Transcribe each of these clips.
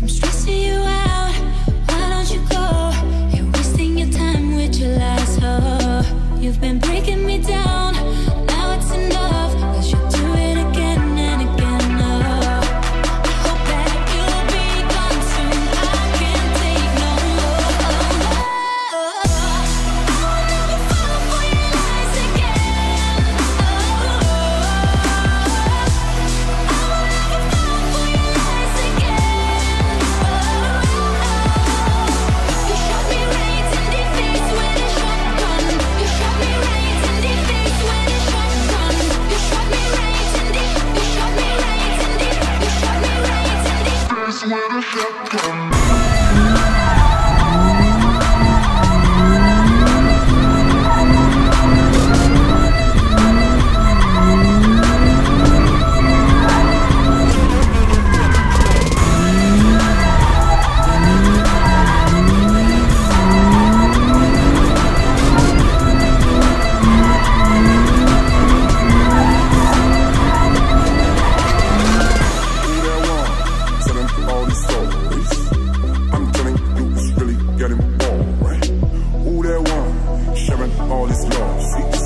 I'm stressing you the. You shot all is lost.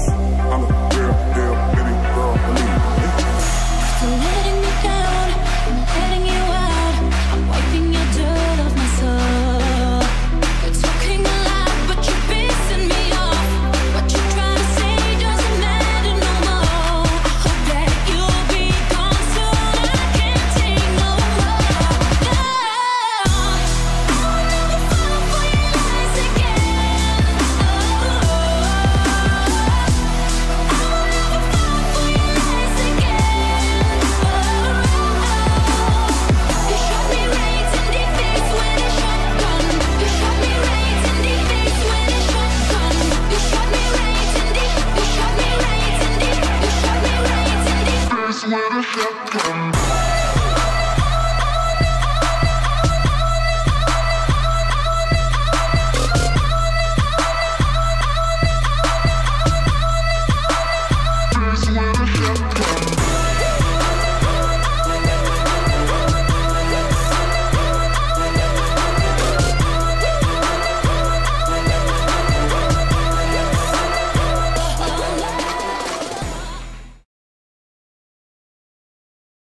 Shut